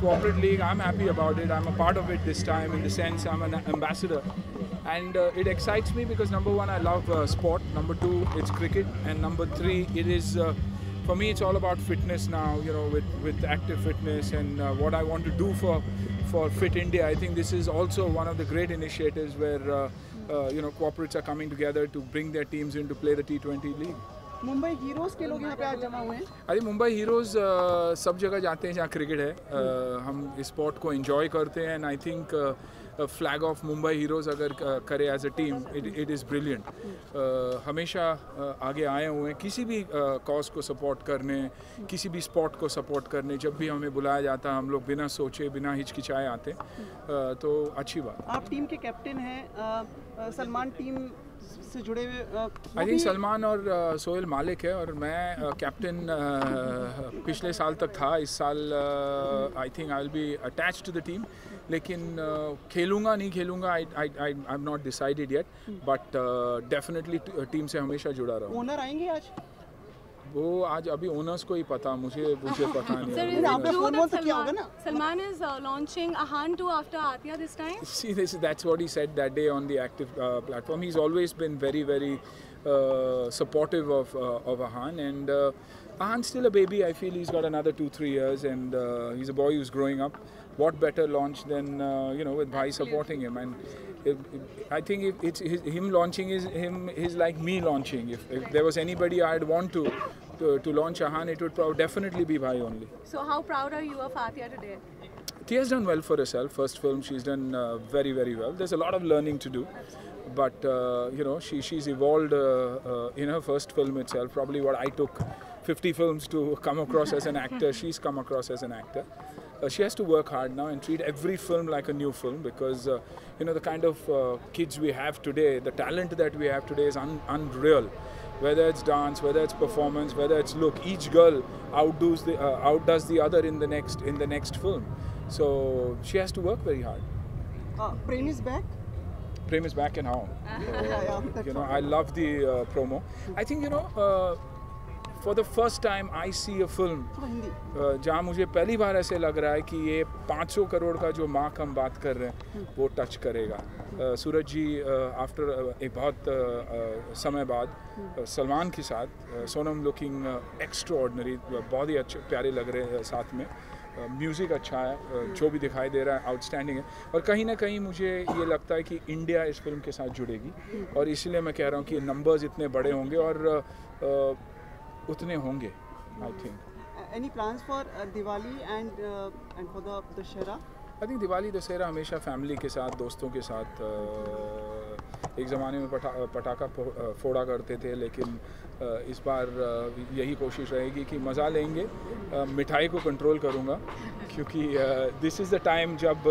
corporate league. I'm happy about it. I'm a part of it this time in the sense I'm an ambassador. And uh, it excites me because number one, I love uh, sport. Number two, it's cricket. And number three, it is, uh, for me, it's all about fitness now, you know, with, with active fitness and uh, what I want to do for, for Fit India. I think this is also one of the great initiatives where, uh, uh, you know, corporates are coming together to bring their teams in to play the T20 league. Mumbai heroes के लोग यहाँ पे आज जमा हुए हैं? अरे Mumbai heroes सब जगह जाते हैं जहाँ क्रिकेट है। uh, हम स्पोर्ट को एंजॉय करते हैं and I think flag off Mumbai heroes अगर uh, करे as a team it is brilliant हमेशा uh, आगे आए हुए हैं। किसी भी कॉज को सपोर्ट करने किसी भी स्पोर्ट को सपोर्ट करने जब भी हमें बुलाया जाता है हम लोग बिना सोचे बिना हिचकिचाए आते हैं। तो अच्छी बात। आप टीम के कैप्टन हैं। सलमान टीम से जुड़े हुए आई थिंक सलमान और सोहेल मालिक है और मैं कैप्टन पिछले साल तक था। इस साल I think I will be attach to the team लेकिन खेलूँगा नहीं खेलूँगा I I I am not decided yet but definitely team से हमेशा जुड़ा रहा ओनर आएँगे आज? वो आज अभी ओनर्स को ही पता मुझे मुझे पता नहीं uh, launching Ahan 2 after Atia this time? See, this, that's what he said that day on the active uh, platform. He's always been very, very uh, supportive of uh, of Ahan, uh, Ahan's still a baby. I feel he's got another two, three years, and uh, he's a boy who's growing up. What better launch than uh, you know with Bhai supporting him? And I think if it's his, him launching is him is like me launching. If, if there was anybody I'd want to, to to launch Ahan, it would probably definitely be Bhai only. So how proud are you of Atia today? Tia's done well for herself. First film, she's done uh, very, very well. There's a lot of learning to do, but uh, you know, she she's evolved uh, uh, in her first film itself. Probably what I took 50 films to come across as an actor, she's come across as an actor. Uh, she has to work hard now and treat every film like a new film because uh, you know the kind of uh, kids we have today, the talent that we have today is un- unreal. Whether it's dance, whether it's performance, whether it's look, each girl outdoes the uh, outdoes the other in the next in the next film. So she has to work very hard. Uh, Prem is back. Prem is back and how? Yeah, yeah, you know. I love the uh, promo. I think you know, uh, the first time I see see a film थोड़ा Hindi uh, जहाँ मुझे पहली बार ऐसे लग रहा है कि ये 500 करोड़ का जो मार्क हम बात कर रहे हैं वो टच करेगा। Uh, सूरज जी आफ्टर एक बहुत uh, uh, समय बाद uh, सलमान के साथ uh, Sonam looking extraordinary बहुत ही अच्छे प्यारे लग रहे हैं साथ में। म्यूज़िक अच्छा है uh, जो भी दिखाई दे रहा है आउटस्टैंडिंग है। और कहीं ना कहीं मुझे ये लगता है कि इंडिया इस फ़िल्म के साथ जुड़ेगी। और इसीलिए मैं कह रहा हूँ कि नंबर्स इतने बड़े होंगे और uh, uh, उतने होंगे I think any plans for Diwali and and for the Dussehra I think Diwali Dussehra हमेशा फैमिली के साथ दोस्तों के साथ अ, एक ज़माने में पटा पटाखा फोड़ा करते थे लेकिन अ, इस बार यही कोशिश रहेगी कि मज़ा लेंगे। मिठाई को कंट्रोल करूँगा क्योंकि दिस इज़ द टाइम जब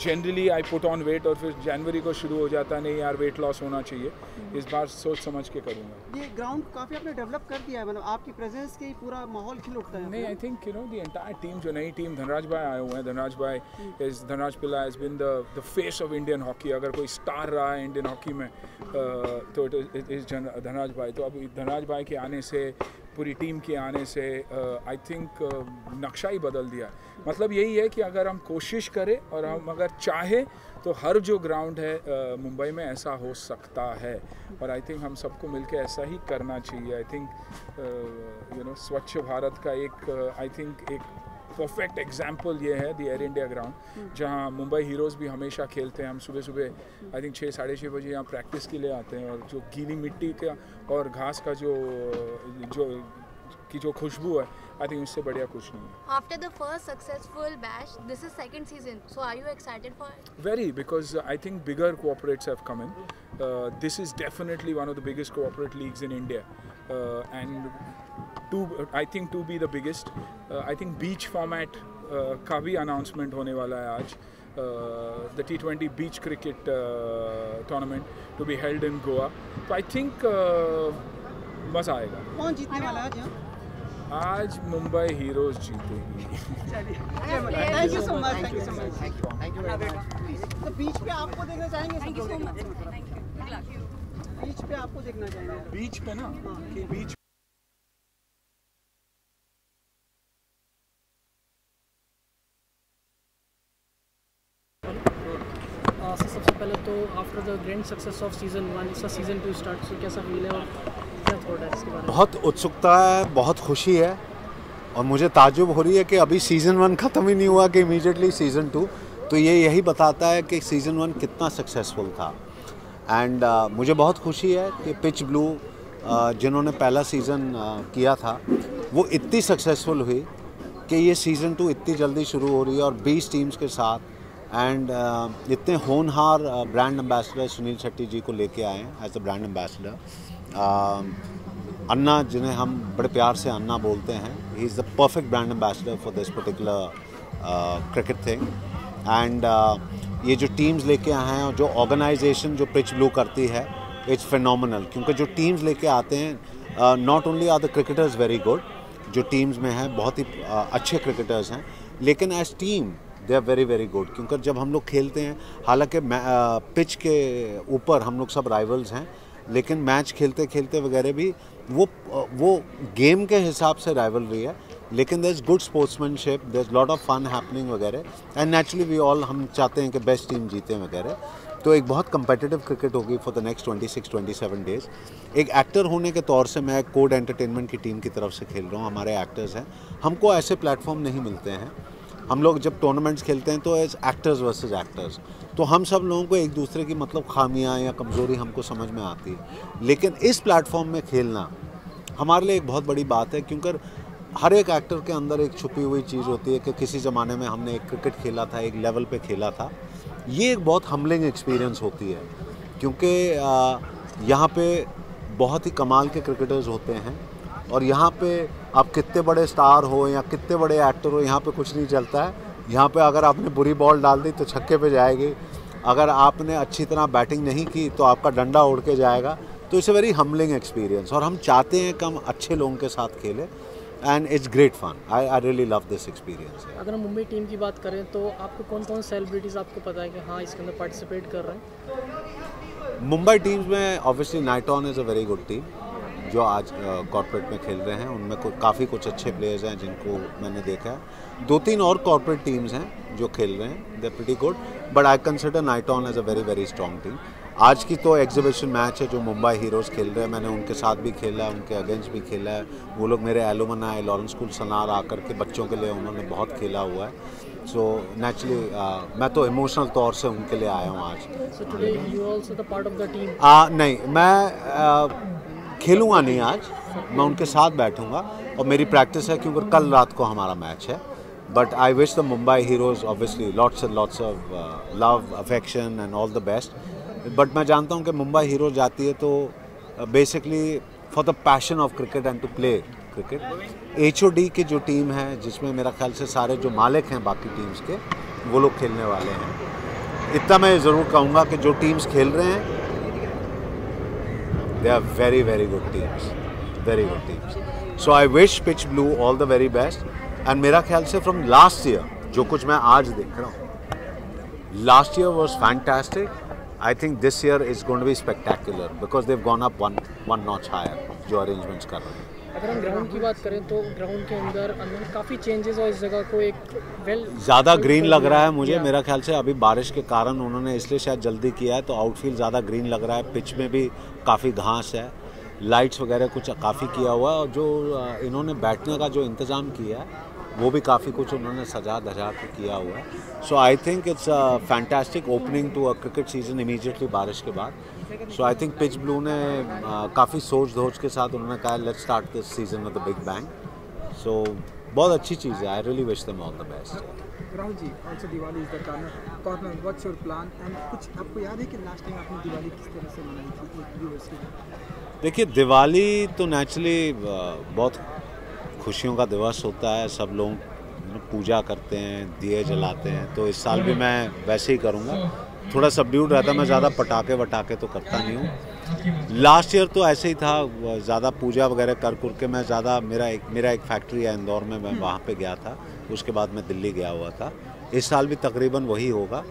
generally I put on weight और फिर जनवरी को शुरू हो जाता है नहीं यार वेट लॉस होना चाहिए। इस बार सोच समझ के करूँगा। ये ग्राउंड काफ़ी आपने डेवलप कर दिया है मतलब आपकी प्रेजेंस के ही पूरा माहौल खिल उठता है नहीं I think you know the entire team जो नई टीम धनराज भाई आए हुए हैं। धनराज भाई is Dhanraj Pillay has been the the face of Indian hockey अगर कोई स्टार रहा है इंडियन हॉकी में तो इट इज़ धनराज भाई। तो अब धनराज भाई के आने से पूरी टीम के आने से आई थिंक नक्शा ही बदल दिया मतलब यही है कि अगर हम कोशिश करें और हम अगर चाहें तो हर जो ग्राउंड है uh, मुंबई में ऐसा हो सकता है। और आई थिंक हम सबको मिलकर ऐसा ही करना चाहिए। आई थिंक यू नो स्वच्छ भारत का एक आई uh, थिंक एक परफेक्ट एग्ज़ाम्पल ये है दी एयर इंडिया ग्राउंड जहाँ मुंबई हीरोज भी हमेशा खेलते हैं। हम सुबह सुबह आई थिंक छः साढ़े छः बजे यहाँ प्रैक्टिस के लिए आते हैं और जो गीली मिट्टी का और घास का जो जो की जो खुशबू है आई थिंक उससे बढ़िया कुछ नहीं after the first successful batch this is second season so are you excited for very because I think bigger corporates have come in this is definitely one of the biggest corporate leagues in India and to I think to be the biggest, uh, I think beach format uh, का भी announcement होने वाला है आज. Uh, the T20 beach cricket uh, tournament to be held in Goa. So I think uh, मज़ा आएगा. कौन जीतने वाला है आज आज मुंबई हीरोज जीतेगी. Thank you so much thank you so much thank you तो बीच पे आपको देखना चाहेंगे बीच पे आपको देखना चाहेंगे बीच पे ना? हाँ। बीच हाँ, सबसे पहले तो after the grand success of season one इसका सीज़न टू स्टार्ट सो कैसा फील है और क्या थॉट है इसके बारे में? बहुत उत्सुकता है बहुत खुशी है और मुझे ताजुब हो रही है कि अभी सीज़न वन ख़त्म ही नहीं हुआ कि इमीडिएटली सीज़न टू तो ये यही बताता है कि सीज़न वन कितना सक्सेसफुल था। एंड uh, मुझे बहुत खुशी है कि पिच ब्लू uh, जिन्होंने पहला सीज़न uh, किया था वो इतनी सक्सेसफुल हुई कि ये सीज़न टू इतनी जल्दी शुरू हो रही है और 20 टीम्स के साथ। एंड uh, इतने होनहार ब्रांड एम्बेसडर सुनील शेट्टी जी को लेके आए हैं as a brand ambassador Anna जिन्हें हम बड़े प्यार से अन्ना बोलते हैं he is the perfect brand ambassador for this particular cricket thing and ये जो टीम्स लेके आए हैं और जो ऑर्गेनाइजेशन जो पिच ब्लू करती है इट्स फिनोमिनल क्योंकि जो टीम्स लेके आते हैं not only are the cricketers very good जो टीम्स में हैं बहुत ही uh, अच्छे क्रिकेटर्स हैं लेकिन as team they are very very good क्योंकि जब हम लोग खेलते हैं हालाँकि पिच के ऊपर हम लोग सब राइवल्स हैं लेकिन मैच खेलते खेलते वगैरह भी वो वो गेम के हिसाब से राइवलरी है लेकिन there is good sportsmanship there is lot of fun happening वगैरह। एंड नेचुरली वी ऑल हम चाहते हैं कि बेस्ट टीम जीते वगैरह। तो एक बहुत कंपेटिटिव क्रिकेट होगी फॉर द नेक्स्ट 26 27 डेज़ एक एक्टर होने के तौर से मैं कोड एंटरटेनमेंट की टीम की तरफ़ से खेल रहा हूँ, हमारे एक्टर्स हैं। हमको ऐसे प्लेटफॉर्म नहीं मिलते हैं। हम लोग जब टूर्नामेंट्स खेलते हैं तो एज एक्टर्स वर्सेज एक्टर्स तो हम सब लोगों को एक दूसरे की मतलब खामियाँ या कमज़ोरी हमको समझ में आती है। लेकिन इस प्लेटफॉर्म में खेलना हमारे लिए एक बहुत बड़ी बात है, क्योंकि हर एक एक्टर के अंदर एक छुपी हुई चीज़ होती है कि किसी ज़माने में हमने एक क्रिकेट खेला था, एक लेवल पे खेला था। ये एक बहुत हमलिंग एक्सपीरियंस होती है, क्योंकि यहाँ पे बहुत ही कमाल के क्रिकेटर्स होते हैं और यहाँ पे आप कितने बड़े स्टार हो या कितने बड़े एक्टर हो, यहाँ पे कुछ नहीं चलता है। यहाँ पे अगर आपने बुरी बॉल डाल दी तो छक्के पे जाएगी। अगर आपने अच्छी तरह बैटिंग नहीं की तो आपका डंडा उड़ के जाएगा। तो इट्स वेरी हमलिंग एक्सपीरियंस और हम चाहते हैं कि हम अच्छे लोगों के साथ खेलें। And it's great fun I I really love this experience अगर हम मुंबई टीम की बात करें तो आपको कौन कौन सेलिब्रिटीज़ आपको पता है कि हाँ इसके अंदर पार्टिसिपेट कर रहे हैं? मुंबई टीम्स में obviously Knight On is a very good team जो आज कॉर्पोरेट में खेल रहे हैं। उनमें काफ़ी कुछ अच्छे प्लेयर्स हैं जिनको मैंने देखा है। दो तीन और कॉर्पोरेट टीम्स हैं जो खेल रहे हैं। They pretty good but I consider Knight On as a very very strong team आज की तो एग्जीबिशन मैच है जो मुंबई हीरोज़ खेल रहे हैं। मैंने उनके साथ भी खेला है उनके अगेंस्ट भी खेला है। वो लोग मेरे एलोमना है लॉरेंस स्कूल सनार आकर के बच्चों के लिए उन्होंने बहुत खेला हुआ है। सो so, नेचुरली uh, मैं तो इमोशनल तौर से उनके लिए आया हूँ आज। So आ, नहीं मैं uh, खेलूँगा नहीं आज। मैं उनके साथ बैठूँगा और मेरी प्रैक्टिस है क्योंकि कल रात को हमारा मैच है। But I wish the Mumbai Heroes obviously lots and lots of love affection and all the best but मैं जानता हूँ कि मुंबई हीरो जाती है तो basically for the passion of cricket and to play cricket H O D की जो team है, जिसमें मेरा ख्याल से सारे जो मालिक हैं बाकी टीम्स के, वो लोग खेलने वाले हैं। इतना मैं ज़रूर कहूँगा कि जो टीम्स खेल रहे हैं they are very very good teams very good teams so I wish Pitch Blue all the very best and मेरा ख्याल से फ्रॉम लास्ट ईयर जो कुछ मैं आज देख रहा हूँ last year was fantastic I think this year is going to be spectacular because they've gone up one one notch higher जो अरेंजमेंट्स कर रहे हैं। अगर हम ग्राउंड की बात करें तो ग्राउंड के अंदर अंदर काफ़ी चेंजेस और इस जगह को एक वेल ज़्यादा ग्रीन लग रहा है मुझे मेरा ख्याल से अभी बारिश के कारण उन्होंने इसलिए शायद जल्दी किया है तो आउटफील्ड ज़्यादा ग्रीन लग रहा है पिच में भी काफ़ी घास है लाइट्स वगैरह कुछ काफ़ी किया हुआ है और जो इन्होंने बैठने का जो इंतज़ाम किया है वो भी काफ़ी कुछ उन्होंने सजा धजा के किया हुआ है। So I think it's a fantastic opening to a cricket season immediately बारिश के बाद। So I think Pitch Blue ने काफ़ी सोच धोच के साथ उन्होंने कहा let's start this season with the big bang so बहुत अच्छी चीज़ है। I really wish them all the best Rahul ji also Diwali is the corner corner what's your plan and कुछ आपको याद है कि लास्ट टाइम आपने दिवाली किस तरह से मनाई थी? व्यूअर्स के देखिए दिवाली तो नेचुरली बहुत खुशियों का दिवस होता है सब लोग पूजा करते हैं दिए जलाते हैं तो इस साल भी मैं वैसे ही करूँगा। थोड़ा सबड्यूड रहता मैं ज़्यादा पटाखे वटाखे तो करता नहीं हूँ। लास्ट ईयर तो ऐसे ही था ज़्यादा पूजा वगैरह कर कर के मैं ज़्यादा मेरा एक मेरा एक फैक्ट्री है इंदौर में मैं वहाँ पे गया था उसके बाद मैं दिल्ली गया हुआ था। इस साल भी तकरीबन वही होगा।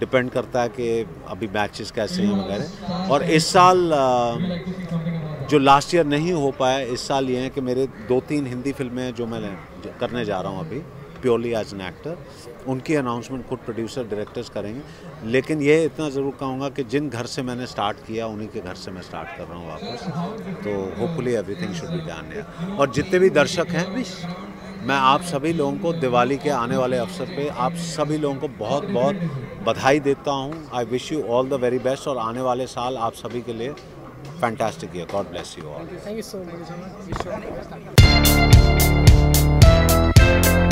डिपेंड करता है कि अभी मैचेस कैसे हैं वगैरह। और इस साल आ, जो लास्ट ईयर नहीं हो पाया, इस साल ये है कि मेरे दो तीन हिंदी फ़िल्में जो मैं करने जा रहा हूँ अभी प्योरली एज एन एक्टर उनकी अनाउंसमेंट खुद प्रोड्यूसर डायरेक्टर्स करेंगे। लेकिन ये इतना ज़रूर कहूँगा कि जिन घर से मैंने स्टार्ट किया, उन्हीं के घर से मैं स्टार्ट कर रहा हूँ वापस। तो hopefully everything should be done और जितने भी दर्शक हैं, मैं आप सभी लोगों को दिवाली के आने वाले अवसर पे आप सभी लोगों को बहुत बहुत बधाई देता हूँ। I wish you all the very best और आने वाले साल आप सभी के लिए fantastic year. God bless you all. Thank you so much.